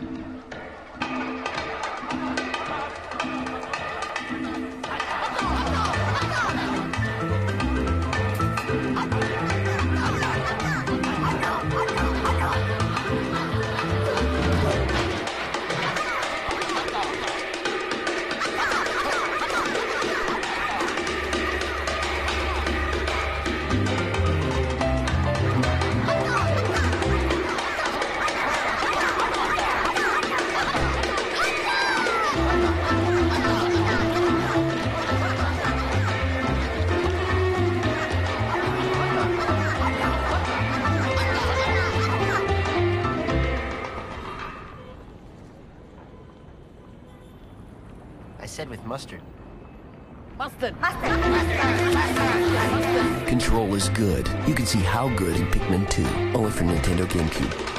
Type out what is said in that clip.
I said with mustard. Mustard. Control is good. You can see how good in Pikmin 2, only for Nintendo GameCube.